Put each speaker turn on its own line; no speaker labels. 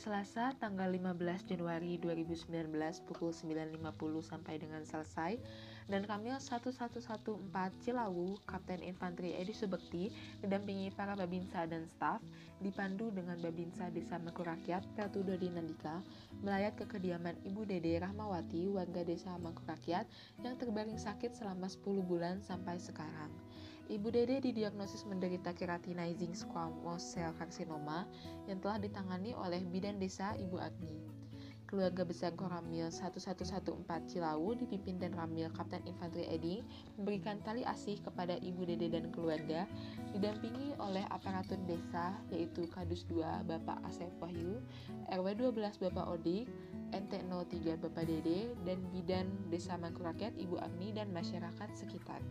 Selasa tanggal 15 Januari 2019 pukul 9.50 sampai dengan selesai dan Kamil 1114 Cilawu, Kapten Infanteri Edi Subekti didampingi para Babinsa dan staf dipandu dengan Babinsa Desa Mangkurakyat Pertudo Nandika melayat ke kediaman Ibu Dede Rahmawati warga Desa Mangkurakyat yang terbaring sakit selama 10 bulan sampai sekarang. Ibu Dede didiagnosis menderita keratinizing squamous cell carcinoma yang telah ditangani oleh bidan desa Ibu Agni. Keluarga besar Koramil 1114 Cilawu dipimpin dan Ramil Kapten Infanteri Edi memberikan tali asih kepada Ibu Dede dan keluarga didampingi oleh aparatur desa yaitu Kadus 2 Bapak Asep Wahyu, RW 12 Bapak Odik, NT 03 Bapak Dede, dan Bidan Desa Mangkurakyat Ibu Agni dan masyarakat sekitar.